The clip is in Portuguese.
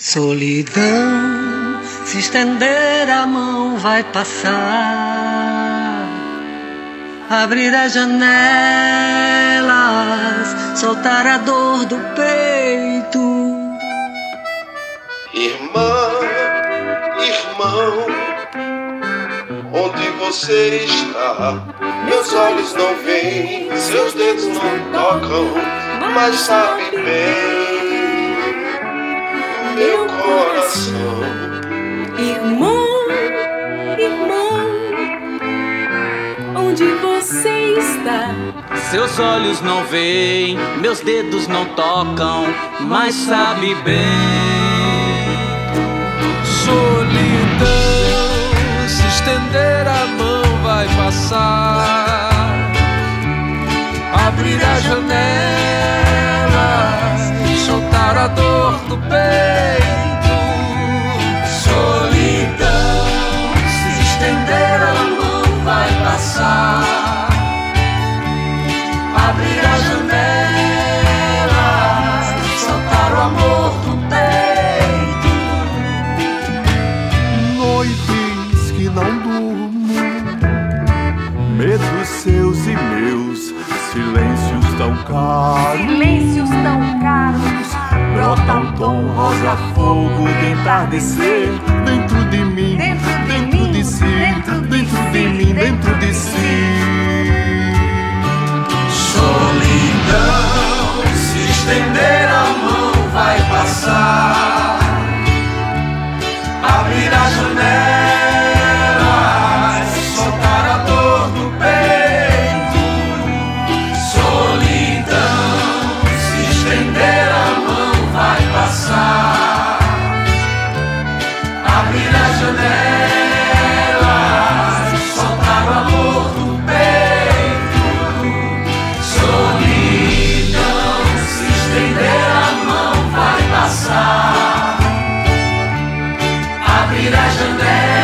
Solidão, se estender a mão vai passar. Abrir as janelas, soltar a dor do peito. Irmã, irmão, onde você está? Meus olhos não veem, seus dedos não tocam, mas sabem bem coração. Irmão, irmão, onde você está? Seus olhos não veem, meus dedos não tocam, mas sabe bem. Solidão, se estender a mão vai passar. Passar. Abrir a janela, soltar o amor do peito. Noites que não durmo, medos seus e meus, silêncios tão caros. Silêncios tão caros. Brota um tom rosa fogo de entardecer dentro de mim, Dentro passar. Vira janela.